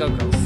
go girls.